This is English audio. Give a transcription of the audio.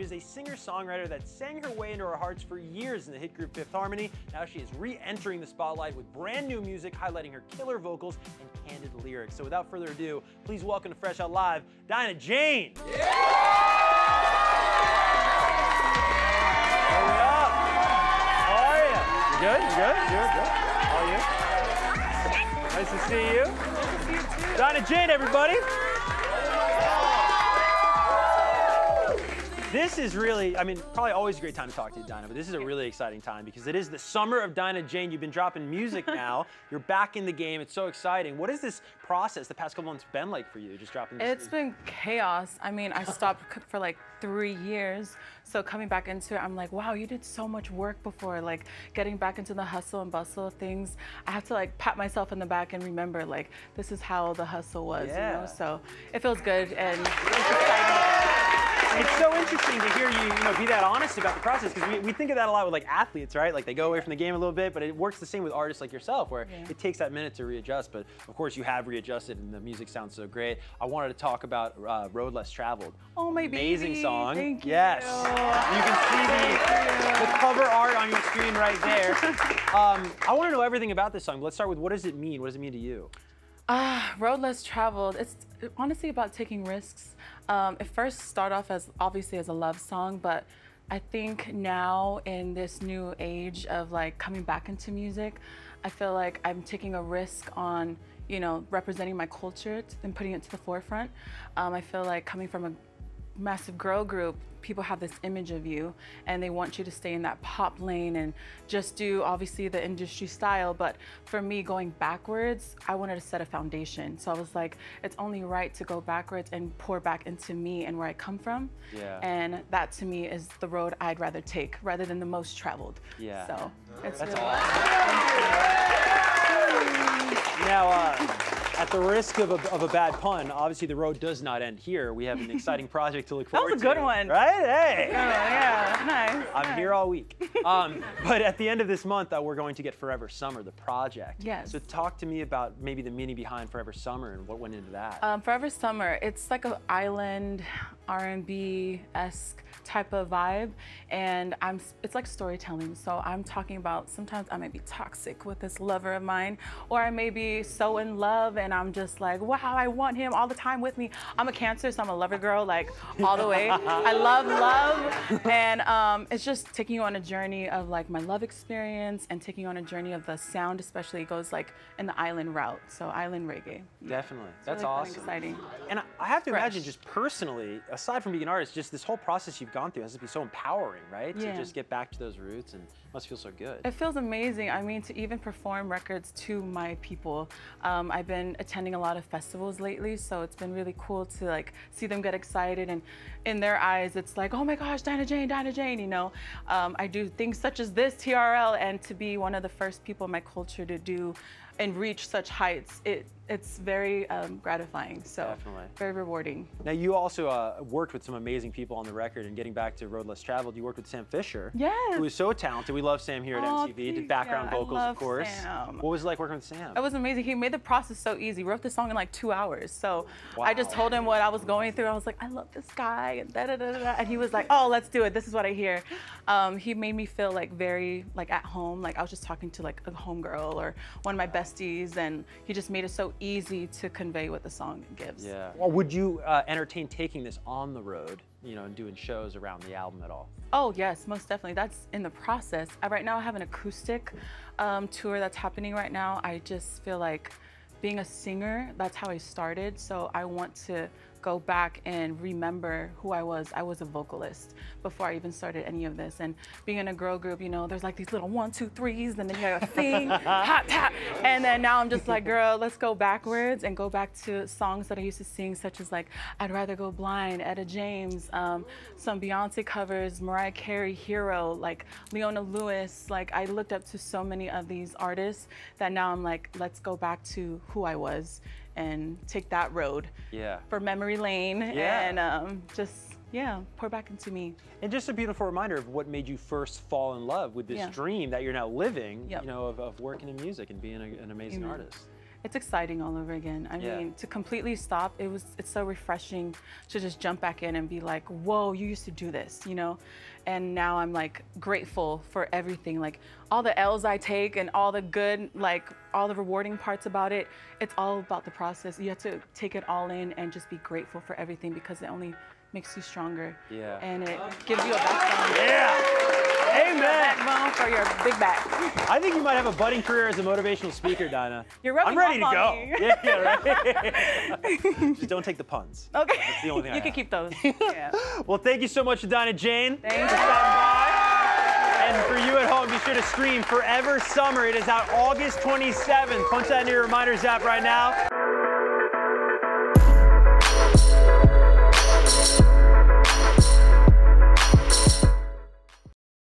She is a singer-songwriter that sang her way into our hearts for years in the hit group Fifth Harmony. Now she is re-entering the spotlight with brand new music highlighting her killer vocals and candid lyrics. So without further ado, please welcome to Fresh Out Live, Dinah Jane. How are you? You good? You good? You good? Good. How are you? Nice to see you. Nice to see you too. Dinah Jane, everybody. This is really, I mean, probably always a great time to talk to you, Dinah, but this is a really exciting time because it is the summer of Dinah Jane. You've been dropping music now. You're back in the game. It's so exciting. What has this process the past couple months been like for you, just dropping this It's been chaos. I mean, I stopped for like three years. So coming back into it, I'm like, wow, you did so much work before. Like getting back into the hustle and bustle of things. I have to like pat myself in the back and remember like this is how the hustle was, you Yeah. know? So it feels good and it's exciting. It's so interesting to hear you, you know, be that honest about the process because we, we think of that a lot with like athletes, right? Like they go away from the game a little bit, but it works the same with artists like yourself, where Yeah. it takes that minute to readjust. But of course, you have readjusted, and the music sounds so great. I wanted to talk about uh, "Road Less Traveled." Oh, my amazing baby. song. Thank you. Yes, you can see the, the cover art on your screen right there. Um, I want to know everything about this song. Let's start with what does it mean? What does it mean to you? Ah, road less traveled. It's honestly about taking risks. Um, it first started off as obviously as a love song, but I think now in this new age of like coming back into music, I feel like I'm taking a risk on you know representing my culture and putting it to the forefront. Um, I feel like coming from a massive girl group, people have this image of you and they want you to stay in that pop lane and just do obviously the industry style. But for me, going backwards, I wanted to set a foundation. So I was like, it's only right to go backwards and pour back into me and where I come from. Yeah. And that to me is the road I'd rather take rather than the most traveled. Yeah. So it's That's really awesome. Now, uh, at the risk of a, of a bad pun, obviously the road does not end here. We have an exciting project to look forward to. That was a good to. one. Right? Hey. Oh, yeah, nice. I'm nice. here all week. Um, but at the end of this month, uh, we're going to get Forever Summer, the project. Yes. So talk to me about maybe the meaning behind Forever Summer and what went into that. Um, Forever Summer, it's like an island R&B esque type of vibe, and I'm it's like storytelling. So I'm talking about sometimes I may be toxic with this lover of mine, or I may be so in love and I'm just like, wow, I want him all the time with me. I'm a Cancer, so I'm a lover girl, like all the way. I love love, and um, it's just taking you on a journey of like my love experience and taking you on a journey of the sound, especially it goes like in the island route. So island reggae. Definitely. That's really awesome. exciting. And I, I have to Fresh. imagine, just personally, aside from being an artist, just this whole process you've gone through It has to be so empowering, right? Yeah. To just get back to those roots and must feel so good. It feels amazing. I mean, to even perform records to my people. Um, I've been attending a lot of festivals lately, so it's been really cool to like see them get excited, and in their eyes, it's like, oh my gosh, Dinah Jane, Dinah Jane. You know, um, I do things such as this TRL, and to be one of the first people in my culture to do and reach such heights, it it's very um, gratifying. So Definitely. very rewarding. Now, you also uh, worked with some amazing people on the record, and getting back to Road Less Traveled, you worked with Sam Fischer, Yes. who is so talented. We love Sam here at Oh, MTV. Did background yeah, I vocals, love of course. Sam. What was it like working with Sam? It was amazing. He made the process so easy. Wrote the song in like two hours. So I just told him what I was going through. I was like, I love this guy, and da da da da. da. And he was like, Oh, let's do it. This is what I hear. Um, he made me feel like very like at home. Like I was just talking to like a homegirl or one of my besties, and he just made it so easy to convey what the song gives. yeah. Well, would you uh, entertain taking this on the road, you know, and doing shows around the album at all? Oh yes, most definitely. That's in the process. I, right now, I have an acoustic um, tour that's happening right now. I just feel like being a singer, that's how I started. So I want to go back and remember who I was. I was a vocalist before I even started any of this. And being in a girl group, you know, there's like these little one, two, threes, and then you gotta sing, hot tap. And then now I'm just like, girl, let's go backwards and go back to songs that I used to sing, such as like I'd Rather Go Blind, Etta James, um, some Beyonce covers, Mariah Carey, Hero, like Leona Lewis. Like I looked up to so many of these artists that now I'm like, let's go back to who I was and take that road Yeah. for memory lane Yeah. and um, just yeah pour back into me And just a beautiful reminder of what made you first fall in love with this Yeah. dream that you're now living, Yep. you know, of, of working in music and being a, an amazing Amen. artist. It's exciting all over again. I Yeah. mean, to completely stop, it was it's so refreshing to just jump back in and be like, "Whoa, you used to do this," you know? And now I'm like grateful for everything, like all the L's I take and all the good, like all the rewarding parts about it. It's all about the process. You have to take it all in and just be grateful for everything because it only makes you stronger. Yeah. And it gives you a backbone. Yeah. Amen. Backbone for your big back. I think you might have a budding career as a motivational speaker, Dinah. You're rubbing I'm ready to off go. on me. Yeah, yeah, right. Just don't take the puns. Okay. That's the only thing I you can have. keep those. Yeah. Well, thank you so much, Dinah Jane. Thank for stopping by. And for you at home, be sure to stream Forever Summer. It is out August 27th. Punch that into your reminders app right now. you.